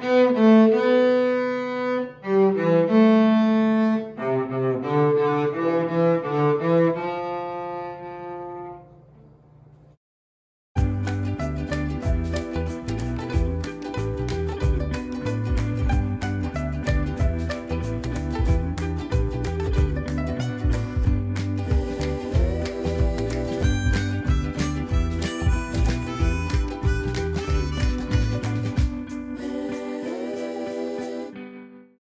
嗯。